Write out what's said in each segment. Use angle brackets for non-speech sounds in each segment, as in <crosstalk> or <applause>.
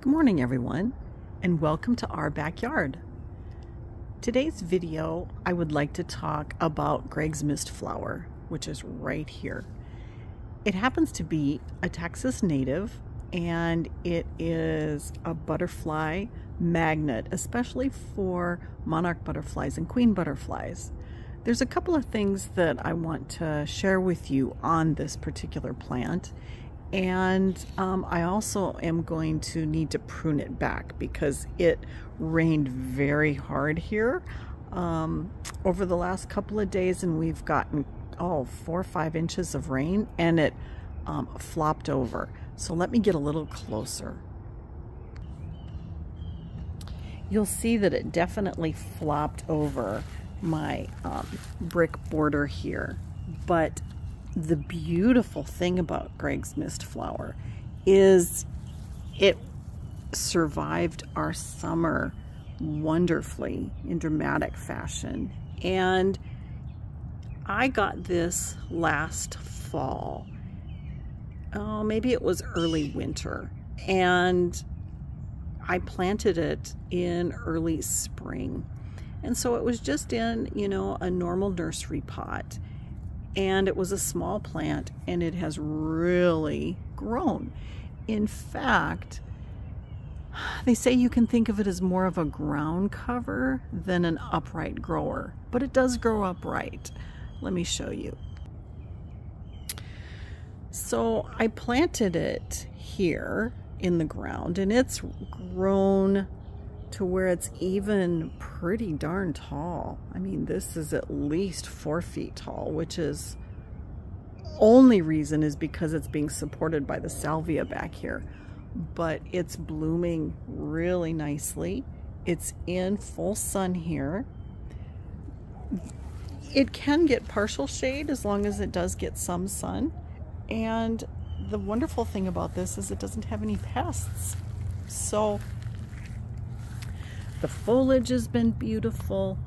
Good morning everyone and welcome to our backyard. Today's video I would like to talk about Gregg's Mist flower which is right here. It happens to be a Texas native and it is a butterfly magnet especially for monarch butterflies and queen butterflies. There's a couple of things that I want to share with you on this particular plant and um, I also am going to need to prune it back because it rained very hard here um, over the last couple of days and we've gotten oh four or five inches of rain and it um, flopped over. So let me get a little closer. You'll see that it definitely flopped over my um, brick border here but the beautiful thing about Gregg's Mist Flower is it survived our summer wonderfully in dramatic fashion. And I got this last fall. Oh, maybe it was early winter. And I planted it in early spring. And so it was just in, you know, a normal nursery pot and it was a small plant and it has really grown. In fact, they say you can think of it as more of a ground cover than an upright grower, but it does grow upright. Let me show you. So I planted it here in the ground and it's grown to where it's even pretty darn tall. I mean, this is at least four feet tall, which is only reason is because it's being supported by the salvia back here. But it's blooming really nicely. It's in full sun here. It can get partial shade as long as it does get some sun. And the wonderful thing about this is it doesn't have any pests. So the foliage has been beautiful.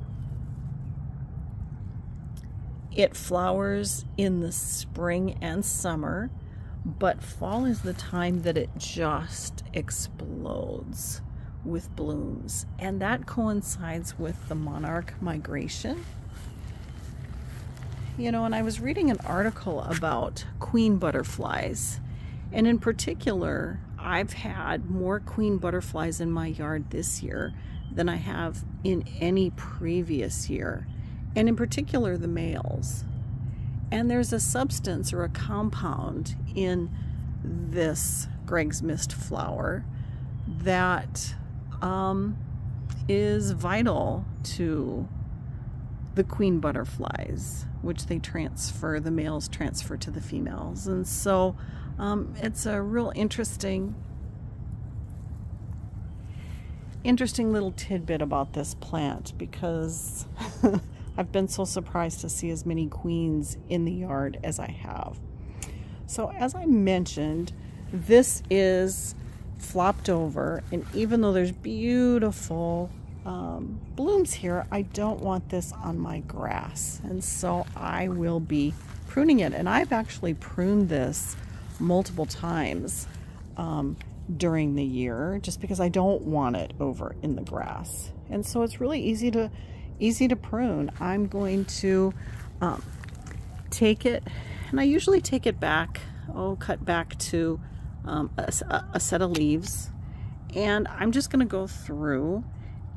It flowers in the spring and summer, but fall is the time that it just explodes with blooms. And that coincides with the monarch migration. You know, and I was reading an article about queen butterflies, and in particular, I've had more queen butterflies in my yard this year than I have in any previous year, and in particular the males. And there's a substance or a compound in this Gregg's Mist flower that um, is vital to the queen butterflies, which they transfer, the males transfer to the females. And so um, it's a real interesting interesting little tidbit about this plant because <laughs> I've been so surprised to see as many queens in the yard as I have. So as I mentioned, this is flopped over and even though there's beautiful um, blooms here, I don't want this on my grass. And so I will be pruning it. And I've actually pruned this multiple times. Um, during the year just because I don't want it over in the grass. And so it's really easy to easy to prune. I'm going to um, take it and I usually take it back, oh cut back to um, a, a set of leaves and I'm just going to go through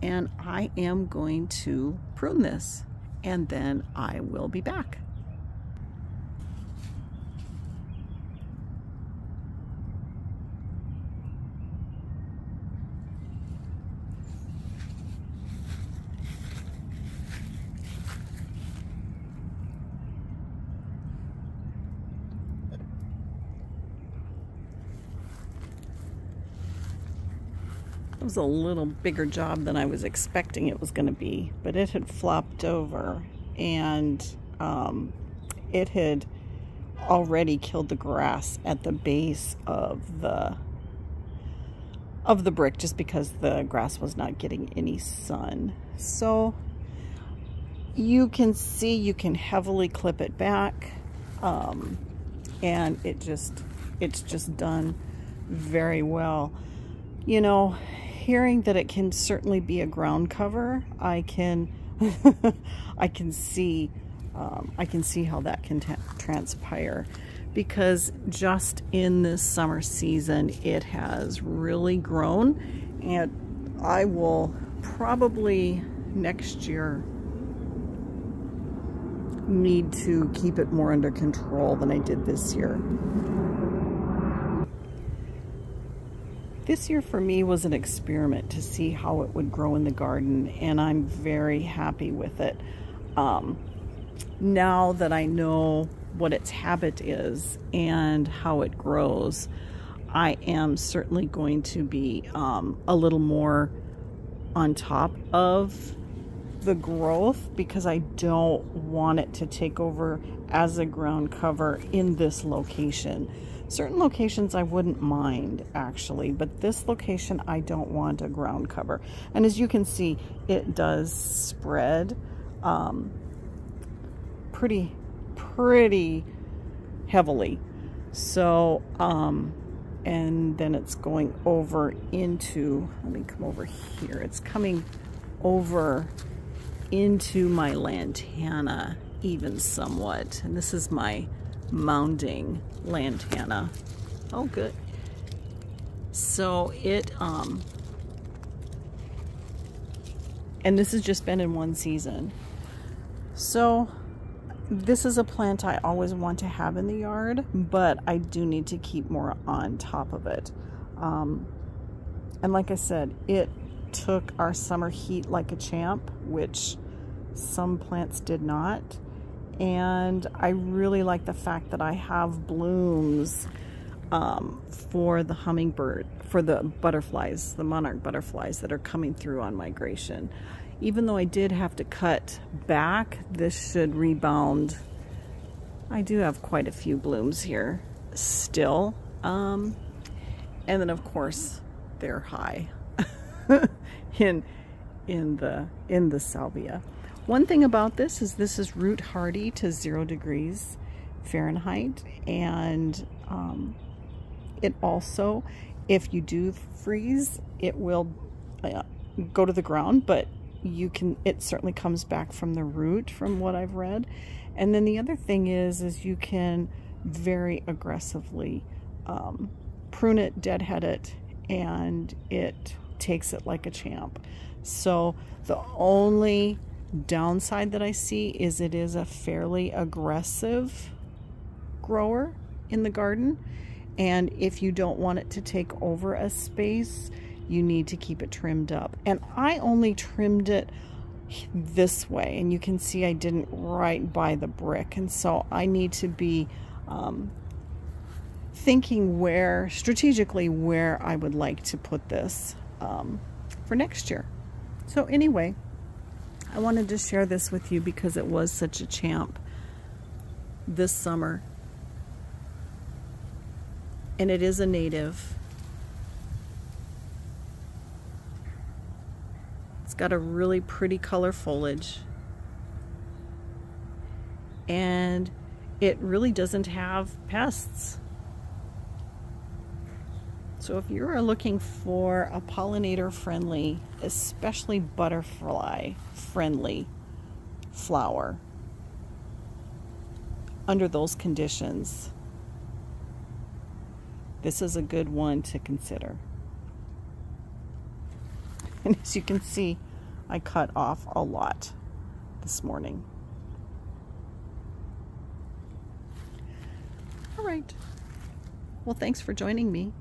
and I am going to prune this and then I will be back. It was a little bigger job than I was expecting it was going to be, but it had flopped over and um, it had already killed the grass at the base of the of the brick just because the grass was not getting any sun. So you can see you can heavily clip it back um, and it just it's just done very well. You know, hearing that it can certainly be a ground cover, I can, <laughs> I can see, um, I can see how that can transpire because just in this summer season, it has really grown and I will probably next year need to keep it more under control than I did this year. This year for me was an experiment to see how it would grow in the garden and I'm very happy with it. Um, now that I know what its habit is and how it grows, I am certainly going to be um, a little more on top of the growth because I don't want it to take over as a ground cover in this location. Certain locations I wouldn't mind actually, but this location I don't want a ground cover. And as you can see, it does spread um, pretty, pretty heavily. So, um, and then it's going over into, let me come over here. It's coming over into my lantana even somewhat. And this is my mounding lantana. Oh, good. So it, um, and this has just been in one season. So this is a plant I always want to have in the yard, but I do need to keep more on top of it. Um, and like I said, it took our summer heat like a champ, which some plants did not. And I really like the fact that I have blooms um, for the hummingbird, for the butterflies, the monarch butterflies that are coming through on migration even though I did have to cut back, this should rebound. I do have quite a few blooms here still. Um, and then of course they're high <laughs> in, in, the, in the salvia. One thing about this is this is root hardy to zero degrees Fahrenheit and um, it also, if you do freeze, it will uh, go to the ground, but you can it certainly comes back from the root from what I've read and then the other thing is is you can very aggressively um, prune it deadhead it and it takes it like a champ. So the only downside that I see is it is a fairly aggressive grower in the garden. And if you don't want it to take over a space you need to keep it trimmed up. And I only trimmed it this way and you can see I didn't right by the brick. And so I need to be um, thinking where strategically where I would like to put this um, for next year so anyway I wanted to share this with you because it was such a champ this summer and it is a native It's got a really pretty color foliage. And it really doesn't have pests. So if you're looking for a pollinator friendly, especially butterfly friendly flower under those conditions, this is a good one to consider. <laughs> And as you can see, I cut off a lot this morning. All right. Well, thanks for joining me.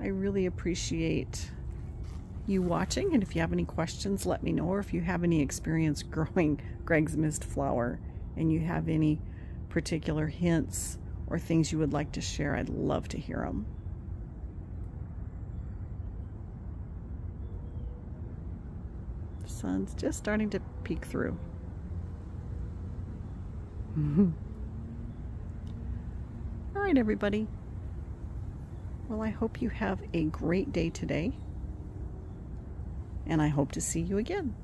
I really appreciate you watching. And if you have any questions, let me know. Or if you have any experience <laughs> growing Gregg's Mist flower and you have any particular hints or things you would like to share, I'd love to hear them. The sun's just starting to peek through. <laughs> All right, everybody. Well, I hope you have a great day today. And I hope to see you again.